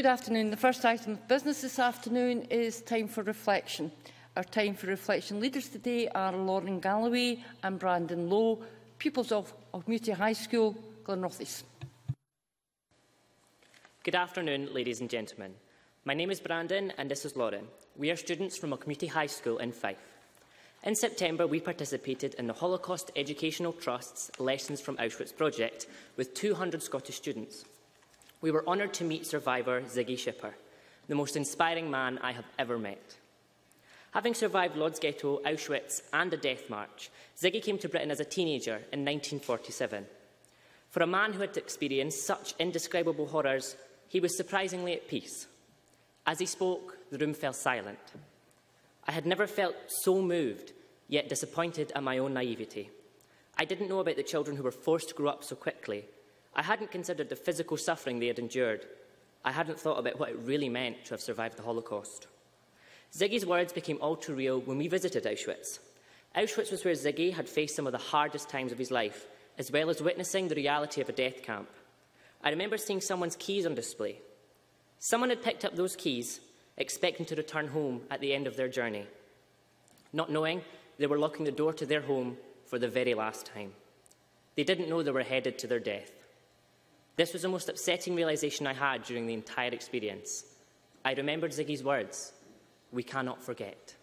Good afternoon. The first item of business this afternoon is time for reflection. Our time for reflection leaders today are Lauren Galloway and Brandon Lowe, pupils of Ogmuti High School, Glenrothes. Good afternoon, ladies and gentlemen. My name is Brandon and this is Lauren. We are students from a community High School in Fife. In September, we participated in the Holocaust Educational Trust's Lessons from Auschwitz project with 200 Scottish students. We were honoured to meet survivor Ziggy Shipper, the most inspiring man I have ever met. Having survived Lodz Ghetto, Auschwitz and the Death March, Ziggy came to Britain as a teenager in 1947. For a man who had experienced such indescribable horrors, he was surprisingly at peace. As he spoke, the room fell silent. I had never felt so moved, yet disappointed at my own naivety. I didn't know about the children who were forced to grow up so quickly. I hadn't considered the physical suffering they had endured. I hadn't thought about what it really meant to have survived the Holocaust. Ziggy's words became all too real when we visited Auschwitz. Auschwitz was where Ziggy had faced some of the hardest times of his life, as well as witnessing the reality of a death camp. I remember seeing someone's keys on display. Someone had picked up those keys expecting to return home at the end of their journey, not knowing they were locking the door to their home for the very last time. They didn't know they were headed to their death. This was the most upsetting realization I had during the entire experience. I remembered Ziggy's words we cannot forget.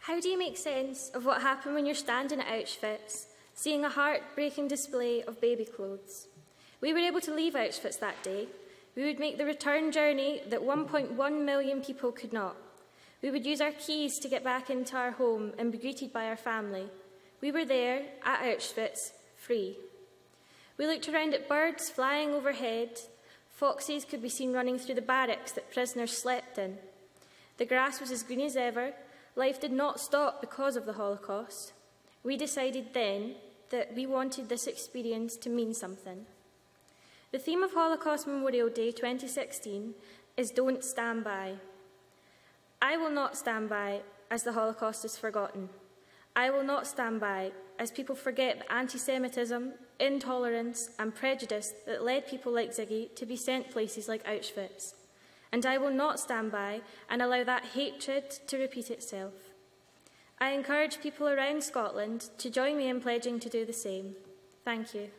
How do you make sense of what happened when you're standing at Auschwitz, seeing a heartbreaking display of baby clothes? We were able to leave Auschwitz that day, we would make the return journey that 1.1 million people could not. We would use our keys to get back into our home and be greeted by our family. We were there, at Auschwitz, free. We looked around at birds flying overhead. Foxes could be seen running through the barracks that prisoners slept in. The grass was as green as ever. Life did not stop because of the Holocaust. We decided then that we wanted this experience to mean something. The theme of Holocaust Memorial Day 2016 is Don't Stand By. I will not stand by as the Holocaust is forgotten. I will not stand by as people forget the anti-Semitism, intolerance and prejudice that led people like Ziggy to be sent places like Auschwitz. And I will not stand by and allow that hatred to repeat itself. I encourage people around Scotland to join me in pledging to do the same. Thank you.